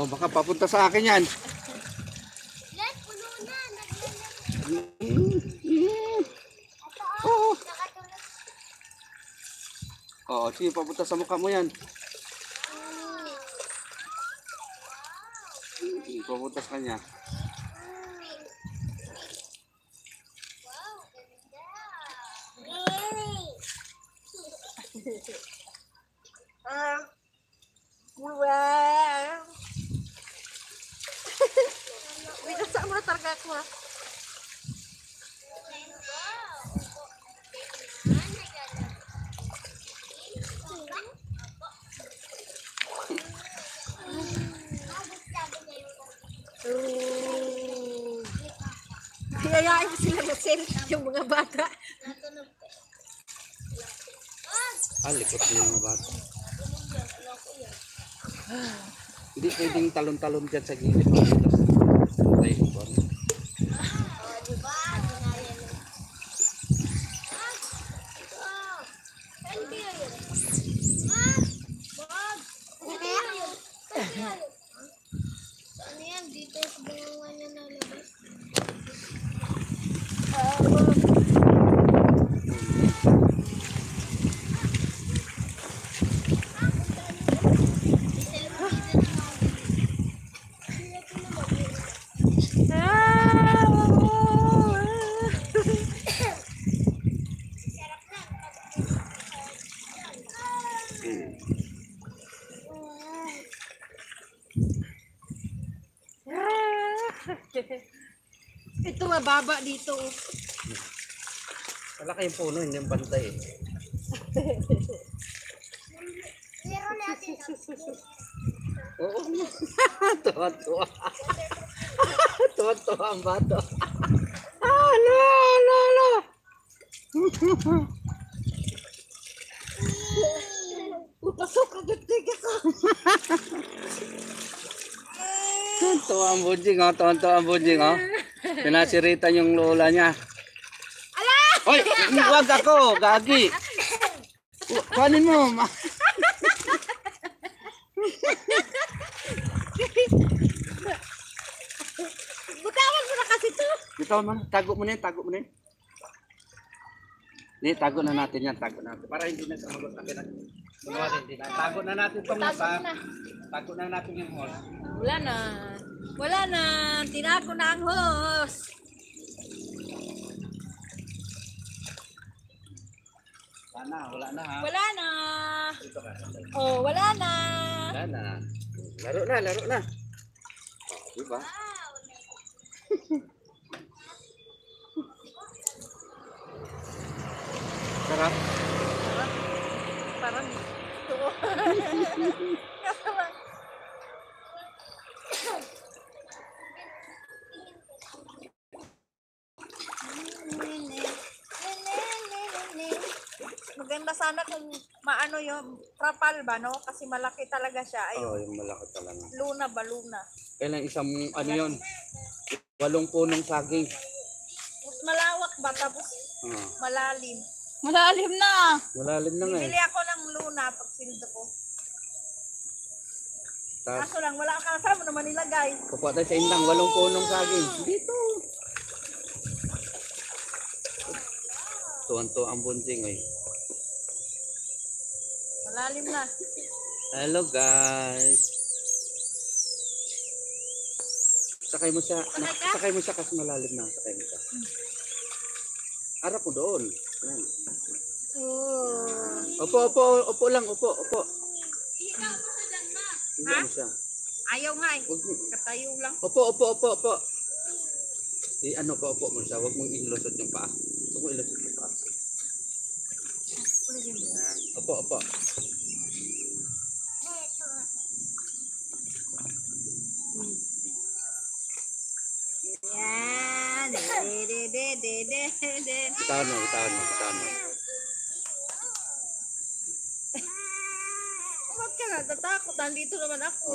Oh, baka papunta sa akin yan. Let, puno na. Mm, mm. Oo. oh. Oh, sige, papunta sa mukha mo yan. Mm, Papunta sa kanya. Wow, ganda. Really? Ah. Wow. Wait, saan Oh. Hiyayain mo sila na sel, yung mga bata. Ah, likot ng mga bata. Hindi pwedeng talon-talon dyan sa gilid. Patay ko Ano yan? Dito sa bunga niya nalabas. Ito mababa dito. oh. Wala kayong puno, hindi yung bantay eh. Meron natin Oo. Tuwa-tuwa. Tuwa-tuwa ang bata. Ah, la, la, la. Pasok agad tiga Tuwa ang budjing, oh. Tuwa-tuwa ang budjing, oh. Pinasiritan yung lola niya. Ala! Hoy, huwag ako, gagi. Kuhanin mo. ma- Butawan mo na kasi to. Ito man, tago mo na yan, tago mo na yan. Hindi, tago na natin yan, tago natin. Para hindi na sumagot akin. Kunwari, hindi na. Tago na natin itong isa. Tago na natin yung hall. Wala na. Wala na. Tinago na ang hose. Sana, wala na ha. Wala na. Oh, wala na. Wala na. Laro na, laro na. Oh, di ba? Sarap. Parang ito. Maganda sana kung maano yung trapal ba, no? Kasi malaki talaga siya. Ay, Oh, yung malaki talaga. luna ba, luna? Kailan isang, ano yun? Walong punong saging. Mas malawak ba? Tapos Oh, malalim. Malalim na. malalim na nga eh. Bibili ako ng luna pag sildo ko. Tapos, Kaso lang, wala ka kasama naman nilagay. kukuha tayo sa indang, walong punong saging. Dito. Tuwan-tuwa ang bunjing eh. Malalim na. Hello guys. Sakay mo siya. Na, Sakay ka? sakay mo siya kasi malalim na. Sakay mo siya. Harap mo doon. Yan. Oh. Opo, opo, opo lang, opo, opo. Hindi mo siya. Ayaw nga eh. Katayo lang. Opo, opo, opo, opo. I ano pa, opo mo siya. Huwag mong ilusot yung paa. Huwag mong ilusot apa apa kita no kita no kita no natatakot? Nandito naman ako.